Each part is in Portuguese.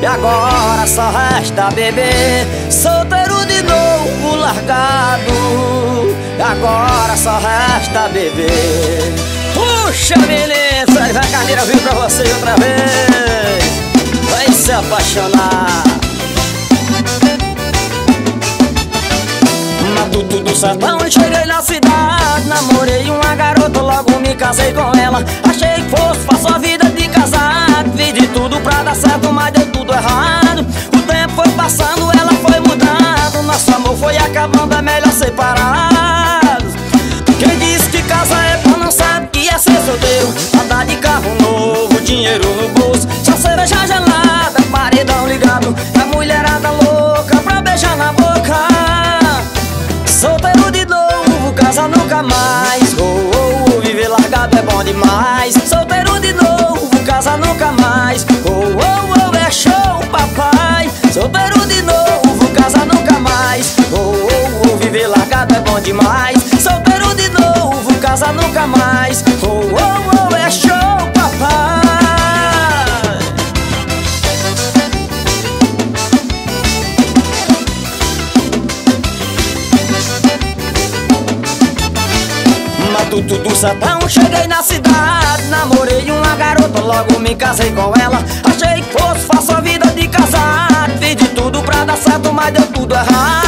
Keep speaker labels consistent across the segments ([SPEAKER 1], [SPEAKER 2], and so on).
[SPEAKER 1] E agora só resta beber Solteiro de novo largado. E agora só resta beber. Puxa beleza, vai carneira vir pra você outra vez. Vai se apaixonar. Matuto do sertão, cheguei na cidade. Namorei uma garota, logo me casei com ela melhor separados. Quem disse que casa é bom não sabe que é ser solteiro Andar de carro novo, dinheiro no bolso Só cerveja gelada, paredão ligado A mulherada louca demais. Solteiro de novo, casa nunca mais. Oh, oh, oh, é show, papai Matuto do sertão, cheguei na cidade. Namorei uma garota, logo me casei com ela. Achei que fosse fácil a vida de casar. Fiz de tudo pra dar certo, mas deu tudo errado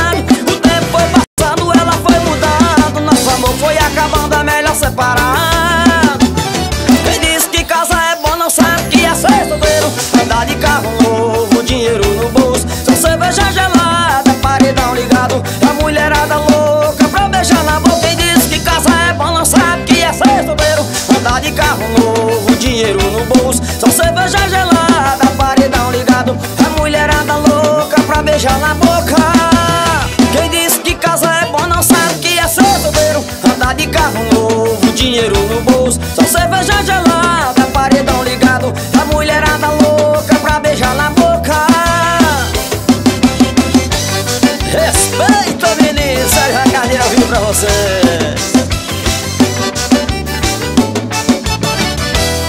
[SPEAKER 1] dinheiro no bolso. Só cerveja gelada, paredão ligado. A mulherada louca pra beijar na boca. Respeita, menino, Sérgio Carneiro vivo pra vocês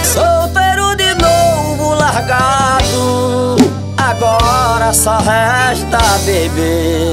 [SPEAKER 1] Solteiro de novo largado. Agora só resta beber